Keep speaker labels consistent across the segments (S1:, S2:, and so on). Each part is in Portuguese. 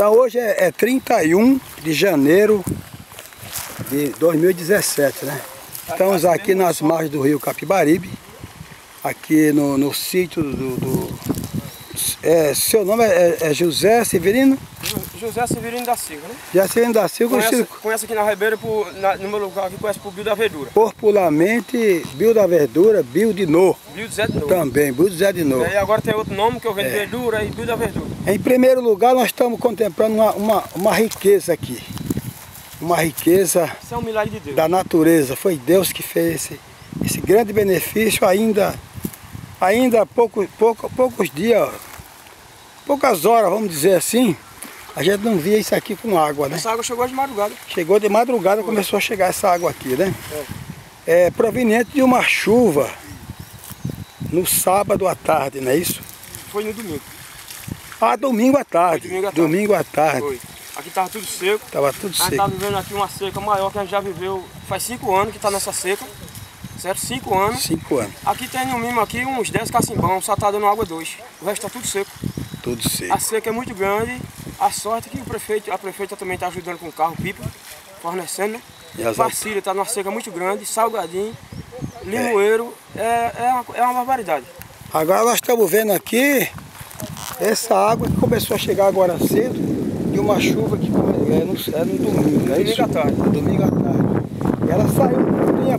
S1: Então hoje é, é 31 de janeiro de 2017, né? Estamos aqui nas margens do rio Capibaribe, aqui no, no sítio do... do é, seu nome é, é José Severino?
S2: José Severino da Silva, né?
S1: José Severino da Silva,
S2: conhece, conhece aqui na Ribeira, por, na, no meu lugar aqui, conhece por Bio da Verdura.
S1: Popularmente, Bio da Verdura, Bio de Nô.
S2: Bio de Zé de Nô.
S1: Também, Bio de Zé de Nô.
S2: E agora tem outro nome que eu vendo é. Verdura e Bio da Verdura.
S1: Em primeiro lugar, nós estamos contemplando uma, uma, uma riqueza aqui. Uma riqueza
S2: é um de
S1: da natureza. Foi Deus que fez esse, esse grande benefício ainda, ainda pouco, pouco, poucos dias, poucas horas, vamos dizer assim, a gente não via isso aqui com água, né?
S2: Essa água chegou de madrugada.
S1: Chegou de madrugada, Foi. começou a chegar essa água aqui, né? É. é proveniente de uma chuva no sábado à tarde, não é isso?
S2: Foi no domingo.
S1: Ah, domingo à tarde.
S2: Domingo à tarde.
S1: Domingo à tarde.
S2: Foi. Aqui estava tudo seco.
S1: Tava tudo seco. A gente
S2: está vivendo aqui uma seca maior que a gente já viveu faz cinco anos que está nessa seca. Certo? Cinco anos.
S1: Cinco anos.
S2: Aqui tem no mínimo aqui uns 10 cacimbão, só está dando água dois. O resto está tudo seco.
S1: Tudo seco.
S2: A seca é muito grande. A sorte é que o prefeito, a prefeita também está ajudando com o carro pipa, fornecendo, né? Vacilha está numa seca muito grande, salgadinho, limoeiro, é, é, uma, é uma barbaridade.
S1: Agora nós estamos vendo aqui essa água que começou a chegar agora cedo de uma chuva que é no, é no domingo, é
S2: isso? Domingo à tarde.
S1: Domingo à tarde. Ela saiu, tinha,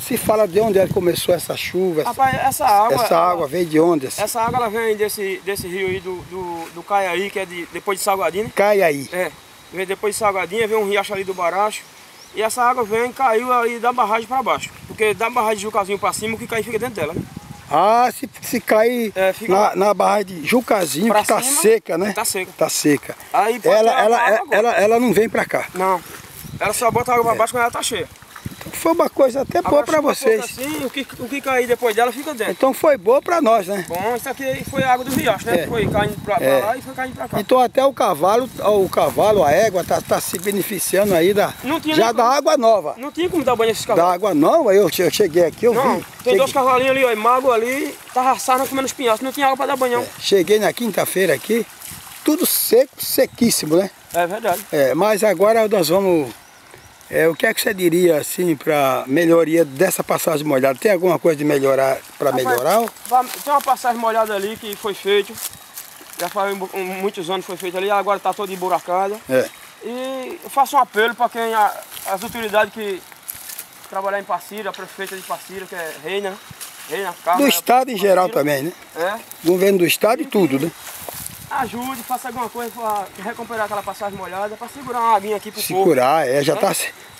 S1: se fala de onde ela começou essa chuva.
S2: Rapaz, essa água.
S1: Essa água vem de onde?
S2: Essa água ela vem desse, desse rio aí do, do, do Caiaí, que é de, depois de Salgadinho.
S1: Caiaí.
S2: É. Vem depois de Salgadinho, vem um riacho ali do Baracho. E essa água vem caiu aí da barragem para baixo. Porque da barragem de Jucazinho para cima, o que cai fica dentro dela, né?
S1: Ah, se, se cair é, na, na, barragem de Jucazinho, que tá seca, né?
S2: Tá seca.
S1: Tá seca.
S2: Aí
S1: ela, ela, ela, ela, não vem para cá.
S2: Não. Ela só bota água para baixo quando ela tá cheia
S1: foi uma coisa até boa para vocês.
S2: Assim, o, que, o que cair depois dela fica dentro.
S1: Então foi boa para nós, né?
S2: Bom, isso aqui foi água do riacho, né? É. Foi caindo para é. lá e foi caindo para cá.
S1: Então até o cavalo, o cavalo, a égua, tá, tá se beneficiando aí da, já da água nova.
S2: Não tinha como dar banho nesses cavalos.
S1: Da água nova, eu cheguei aqui, eu
S2: não,
S1: vi.
S2: Tem
S1: cheguei...
S2: dois cavalinhos ali, ó, mago ali, tava sarna comendo espinhaço, não tinha água para dar banho. É.
S1: Cheguei na quinta-feira aqui, tudo seco, sequíssimo, né?
S2: É verdade.
S1: É, mas agora nós vamos é, o que é que você diria assim para melhoria dessa passagem molhada? Tem alguma coisa de melhorar para melhorar?
S2: Tem uma passagem molhada ali que foi feita, já faz muitos anos foi feita ali, agora está toda emburacada.
S1: É.
S2: E eu faço um apelo para quem a, as autoridades que trabalhar em Passira, a prefeita de Passira, que é Reina, Reina
S1: Carlos. Do estado em geral também, né?
S2: É.
S1: Governo do estado e, e tudo, né?
S2: Ajude, faça alguma coisa para recuperar aquela passagem molhada, para segurar uma aguinha aqui pro
S1: Segurar,
S2: povo,
S1: é, já está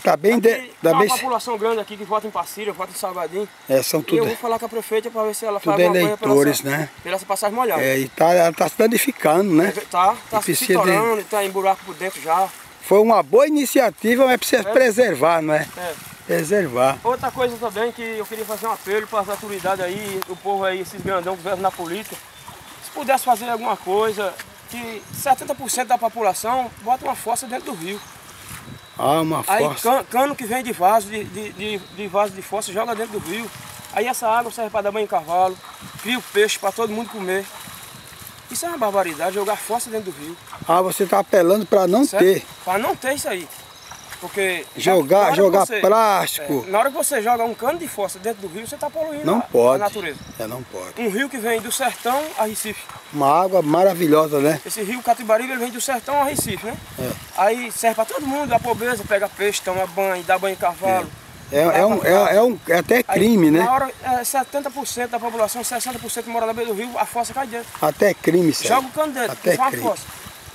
S1: tá bem...
S2: Aqui,
S1: de, tá
S2: tem
S1: bem...
S2: uma população grande aqui que vota em Passíria, vota em Salgadinho.
S1: É, são tudo...
S2: E eu vou falar com a prefeita para ver se ela faz alguma
S1: eleitores,
S2: coisa pela,
S1: né?
S2: pela essa passagem molhada.
S1: É, e tá, ela está se danificando, né?
S2: Tá, tá se estourando, de... tá em buraco por dentro já.
S1: Foi uma boa iniciativa, mas precisa é. preservar, não é?
S2: É.
S1: Preservar.
S2: Outra coisa também que eu queria fazer um apelo para as autoridades aí, o povo aí, esses grandão que vivem na política, se pudesse fazer alguma coisa, que 70% da população bota uma fossa dentro do rio.
S1: Ah, uma
S2: Aí
S1: fossa.
S2: cano que vem de vaso, de, de, de, de vaso de fossa, joga dentro do rio. Aí essa água serve para dar banho em cavalo, cria o peixe para todo mundo comer. Isso é uma barbaridade, jogar fossa dentro do rio.
S1: Ah, você está apelando para não certo? ter.
S2: Para não ter isso aí. Porque
S1: jogar, jogar você, plástico.
S2: É, na hora que você joga um cano de fossa dentro do rio, você está poluindo
S1: não
S2: a,
S1: pode.
S2: a natureza.
S1: É, não pode.
S2: Um rio que vem do sertão a Recife.
S1: Uma água maravilhosa, né?
S2: Esse rio Catibaribe ele vem do sertão a Recife, né?
S1: É.
S2: Aí serve para todo mundo, a pobreza, pega peixe, toma banho, dá banho em cavalo.
S1: É, é, é um, é, é, um, é até crime,
S2: Aí,
S1: né?
S2: Na hora, é, 70% da população, 60% mora na beira do rio, a fossa cai dentro.
S1: Até crime, sério.
S2: Joga o cano dentro,
S1: até
S2: faz
S1: crime.
S2: fossa.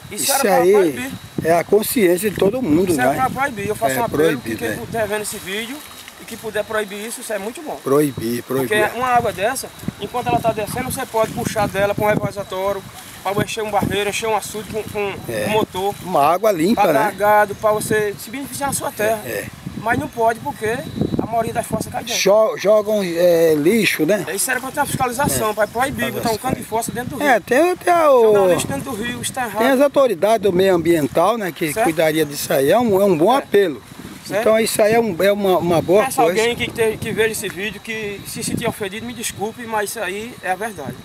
S2: Isso,
S1: Isso
S2: era
S1: aí. É a consciência de todo mundo,
S2: isso
S1: né?
S2: Isso é para proibir. Eu faço
S1: é,
S2: um apelo
S1: proibir,
S2: que quem
S1: é.
S2: puder vendo esse vídeo e que puder proibir isso, isso é muito bom.
S1: Proibir, proibir.
S2: Porque uma água dessa, enquanto ela está descendo, você pode puxar dela para um reservatório, para encher um barreiro, encher um açude com, com
S1: é.
S2: um motor.
S1: Uma água limpa,
S2: pra
S1: né?
S2: Para gado, para você se beneficiar na sua terra.
S1: É.
S2: Mas não pode porque a maioria das fossas cai dentro.
S1: Jo jogam é, lixo, né?
S2: Isso era para ter uma fiscalização, é. para proibir, botar um cano de fossa dentro do rio.
S1: É, tem até o...
S2: Jogar lixo dentro do rio, está errado.
S1: Tem as autoridades do meio ambiental, né, que
S2: certo?
S1: cuidaria disso aí. É um, é um bom
S2: É.
S1: apelo.
S2: Certo?
S1: Então isso aí é, um, é uma, uma boa
S2: Peço
S1: coisa.
S2: alguém que, te, que veja esse vídeo, que se sentir ofendido, me desculpe, mas isso aí é a verdade.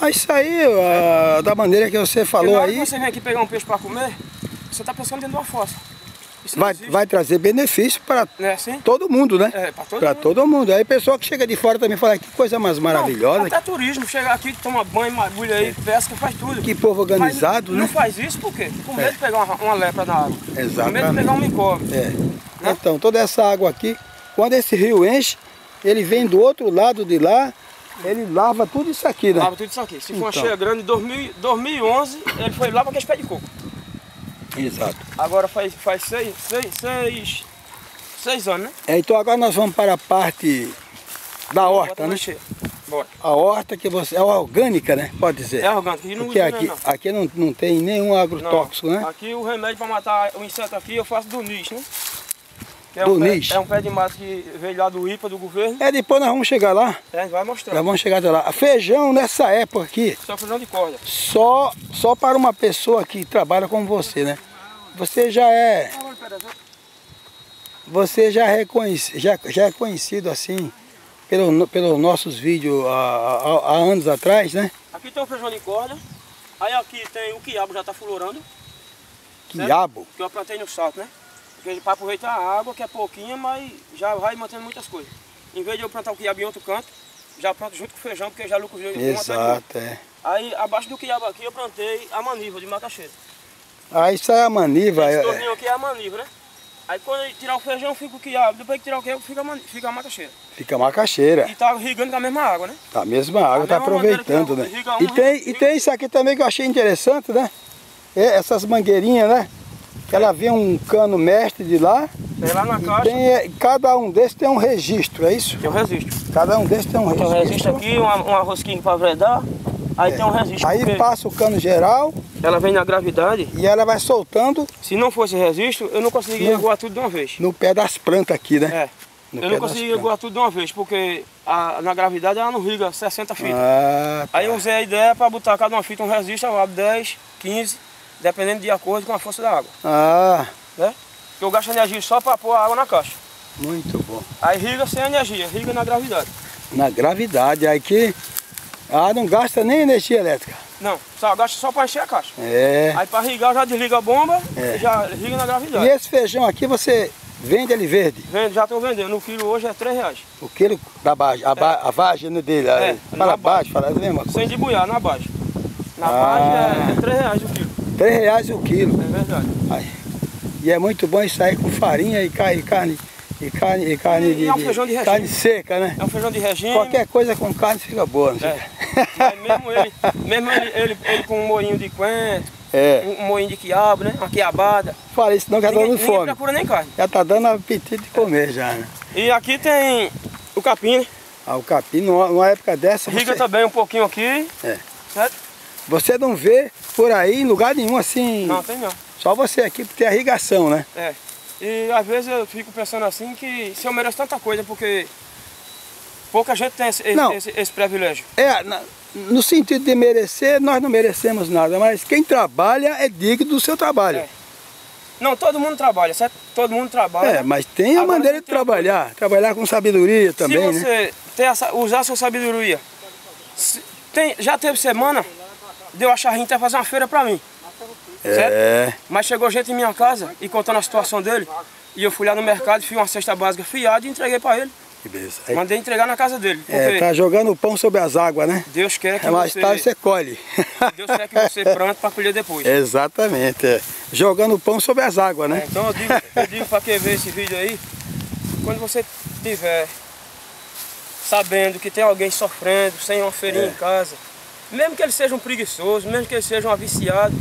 S1: Ah, isso aí, a, da maneira que você falou aí...
S2: você vem aqui pegar um peixe para comer, você está pescando dentro de uma fossa.
S1: Vai, vai trazer benefício para
S2: é assim?
S1: todo mundo, né?
S2: É, para todo,
S1: pra
S2: mundo.
S1: todo mundo. Aí pessoal que chega de fora também fala que coisa mais maravilhosa.
S2: Não, até turismo, chega aqui, toma banho, mergulha aí, pesca, faz tudo.
S1: Que povo organizado,
S2: Mas
S1: né?
S2: Não faz isso por quê? Com medo
S1: É.
S2: de pegar uma, uma lepra na água.
S1: Exatamente.
S2: Com medo de pegar um micóbio.
S1: É.
S2: Né?
S1: Então, toda essa água aqui, quando esse rio enche, ele vem do outro lado de lá, ele lava tudo isso aqui, né?
S2: Lava tudo isso aqui. Se for uma
S1: Então.
S2: cheia grande, em 2000 2011, ele foi lá para aquele pé de coco.
S1: Exato.
S2: Agora faz, faz seis, seis, seis, seis anos, né?
S1: É, então agora nós vamos para a parte da horta, né?
S2: cheia. Bora.
S1: A horta que você. É orgânica, né? Pode dizer.
S2: É orgânico, aqui não
S1: Porque aqui,
S2: não.
S1: aqui não, não tem nenhum agrotóxico,
S2: Não.
S1: né?
S2: Aqui o remédio para matar o inseto aqui eu faço do nicho, né? É
S1: Do
S2: um pé-? É um pé de mato que veio lá do IPA do governo.
S1: É, depois nós vamos chegar lá.
S2: É, a gente vai mostrar.
S1: Nós vamos chegar até lá. Feijão nessa época aqui,
S2: Só feijão de corda.
S1: só, só para uma pessoa que trabalha como você, né? Você já é. Você já é, conhecido, já, já é conhecido assim pelo, pelos nossos vídeos há, há- há anos atrás, né?
S2: Aqui tem o feijão de corda. Aí aqui tem o quiabo já está florando,
S1: Quiabo.
S2: que eu plantei no salto, né? Porque para aproveitar a água, que é pouquinha, mas já vai mantendo muitas coisas. Em vez de eu plantar o quiabo em outro canto, já planto junto com o feijão, porque já lucro um atrás do outro.
S1: Exato, é.
S2: Aí abaixo do quiabo aqui eu plantei a maniva de macaxeira.
S1: Aí sai a maniva.
S2: Esse
S1: é-
S2: torninho aqui é a maniva, né? Aí quando eu tirar o feijão, fica o quiabo. Depois que tirar o quiabo, fica a, fica a macaxeira.
S1: fica macaxeira.
S2: E tá irrigando com a mesma água, né?
S1: A mesma água,
S2: A
S1: tá
S2: mesma
S1: aproveitando, né?
S2: um,
S1: E tem, e tem isso aqui também que eu achei interessante, né? É, essas mangueirinhas, né? Ela vem um cano mestre de lá.
S2: Tem lá na caixa,
S1: tem, é, cada um desses tem um registro, é isso?
S2: tem um registro.
S1: Cada um desses tem um
S2: Tem um
S1: registro.
S2: registro aqui, uma, uma rosquinha para vedar. Aí tem um registro.
S1: Aí passa o cano geral
S2: Ela vem na gravidade.
S1: e ela vai soltando
S2: Se não fosse registro, eu não conseguiria iguar tudo de uma vez.
S1: no pé das plantas aqui, né?
S2: É.
S1: No
S2: eu não conseguiria iguar tudo de uma vez, porque a- na gravidade ela não riga 60 fitas.
S1: Ah, tá.
S2: Aí eu usei a ideia para botar cada uma fita um registro, eu abro 10, 15, dependendo de acordo com a força da água.
S1: ah,
S2: Né? Porque eu gasto energia só para pôr a água na caixa.
S1: muito bom.
S2: Aí riga sem energia, riga na gravidade.
S1: Na gravidade, aí que ah, não gasta nem energia elétrica.
S2: Não, só gasta só para encher a caixa.
S1: É.
S2: Aí para rigar já desliga a bomba
S1: É.
S2: e já riga na
S1: E
S2: gravidade.
S1: esse feijão aqui você vende ele verde?
S2: Vendo, já estou vendendo. No quilo hoje é 3 reais.
S1: O quilo da base, a, ba a vagem dele.
S2: É,
S1: fala
S2: na
S1: base, fala a mesma coisa.
S2: Sem de buiar, na base. Na
S1: Ah.
S2: base é 3 reais o quilo.
S1: Três reais o quilo.
S2: É verdade.
S1: Aí. E é muito bom isso aí com farinha e carne, e carne, e carne, e carne,
S2: E-
S1: de,
S2: é um feijão de
S1: carne seca, né?
S2: É um feijão de regime.
S1: Qualquer coisa com carne fica boa, não
S2: É.
S1: fica?
S2: Mas mesmo ele, mesmo ele, ele, ele com um moinho de coentro,
S1: É.
S2: um moinho de quiabo, né? Uma quiabada.
S1: Fala isso não que já tá dando fome.
S2: procura nem carne.
S1: Já tá dando apetite de comer já, né?
S2: E aqui tem o capim, né?
S1: Ah, o capim, numa, numa época dessa,
S2: Riga
S1: você,
S2: também um pouquinho aqui.
S1: É.
S2: Certo?
S1: Você não vê por aí em lugar nenhum assim.
S2: Não, tem não.
S1: Só você aqui ter irrigação, né?
S2: É. E às vezes eu fico pensando assim que se eu mereço tanta coisa, porque pouca gente tem esse, esse, esse privilégio.
S1: É, na- no sentido de merecer, nós não merecemos nada, mas quem trabalha é digno do seu trabalho.
S2: É. Não, todo mundo trabalha, certo? Todo mundo trabalha.
S1: É, mas tem a
S2: Agora
S1: maneira de trabalhar. Trabalhar com sabedoria também,
S2: Se
S1: né?
S2: você ter essa, usar a sua sabedoria, se- tem, já teve semana de eu achar até fazer uma feira pra mim. Certo?
S1: É,
S2: Mas chegou gente em minha casa e contando a situação dele. E eu fui lá no mercado, fiz uma cesta básica fiada e entreguei pra ele.
S1: que beleza. Aí,
S2: Mandei entregar na casa dele.
S1: É, tá jogando o pão sobre as águas, né?
S2: Deus quer que
S1: É mais
S2: você,
S1: tarde você colhe.
S2: Deus quer que você plante para colher depois.
S1: Exatamente, é. Jogando o pão sobre as águas, né?
S2: Então eu digo, eu digo para quem vê esse vídeo aí, quando você tiver sabendo que tem alguém sofrendo, sem uma feirinha
S1: É.
S2: em casa, mesmo que ele seja um preguiçoso, mesmo que ele seja um viciado,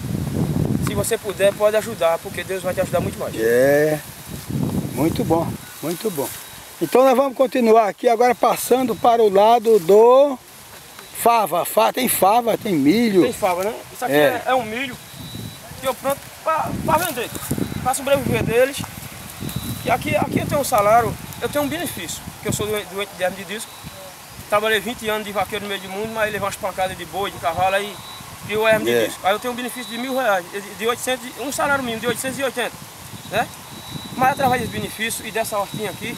S2: se você puder, pode ajudar, porque Deus vai te ajudar muito mais.
S1: É, muito bom, muito bom. Então nós vamos continuar aqui agora passando para o lado do fava. Fa- tem fava, tem milho.
S2: Tem fava, né? Isso aqui
S1: É.
S2: é, é um milho que eu planto para vender, para sobreviver deles. E aqui, aqui eu tenho um salário, eu tenho um benefício, que eu sou doente, doente de hernia de disco. Trabalhei 20 anos de vaqueiro no meio do mundo, mas levei umas pancadas de boi, de cavalo aí, criou hernia
S1: É.
S2: de disco. Aí eu tenho um benefício de mil reais, de, de 800, e- um salário mínimo de 880, né? Mas através desse benefício e dessa hortinha aqui,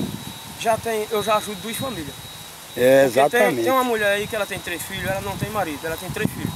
S2: já tem, eu já ajudo duas famílias.
S1: É, exatamente.
S2: Tem, tem, uma mulher aí que ela tem três filhos, ela não tem marido, ela tem três filhos.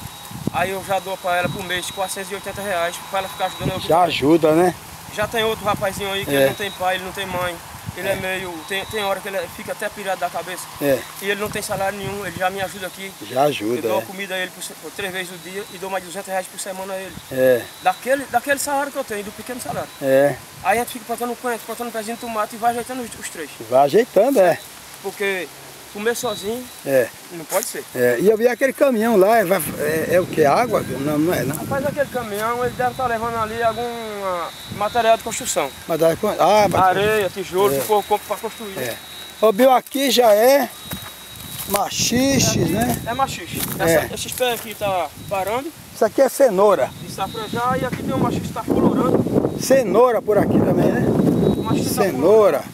S2: Aí eu já dou para ela por mês 480 reais para ela ficar ajudando eu.
S1: Já ajuda, né?
S2: Já tem outro rapazinho aí que é. não tem pai, ele não tem mãe. Ele é, é meio. Tem, tem hora que ele fica até pirado da cabeça.
S1: É.
S2: E ele não tem salário nenhum, ele já me ajuda aqui.
S1: Já ajuda.
S2: Eu dou
S1: é.
S2: comida a ele por, por, três vezes o dia e dou mais 200 reais por semana a ele.
S1: É.
S2: Daquele, daquele salário que eu tenho, do pequeno salário.
S1: É.
S2: Aí a gente fica plantando coentro, plantando pezinho de tomate e vai ajeitando os, os três.
S1: Vai ajeitando, é.
S2: Porque comer sozinho
S1: é.
S2: não pode ser.
S1: É. E eu vi aquele caminhão lá, é, é, é o que? Água? Não, não é não.
S2: Rapaz, aquele caminhão ele deve estar levando ali algum material de construção.
S1: Material, ah, mas...
S2: Areia, tijolo, é. para construir.
S1: É. Aqui já é machixe, né?
S2: É machixe. É. Esses pés aqui tá parando.
S1: Isso aqui é cenoura.
S2: Isso tá já e aqui tem um machixe que está florando.
S1: Cenoura por aqui também, né? Cenoura. Tá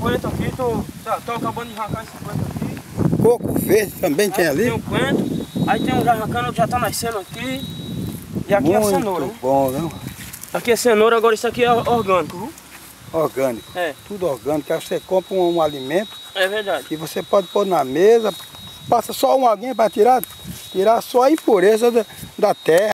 S2: coentro aqui, tô, tá, tô acabando de arrancar esse coentro aqui.
S1: Coco verde também aí tem ali?
S2: Tem um coentro, aí tem um já arrancando que já tá nascendo aqui. E aqui
S1: Muito
S2: é a cenoura.
S1: Muito bom, não?
S2: Aqui é cenoura, agora isso aqui é orgânico, viu?
S1: Orgânico.
S2: É.
S1: Tudo orgânico. Aí você compra um, um alimento.
S2: É verdade.
S1: Que você pode pôr na mesa, passa só um alguém para tirar, tirar só a impureza da, da terra.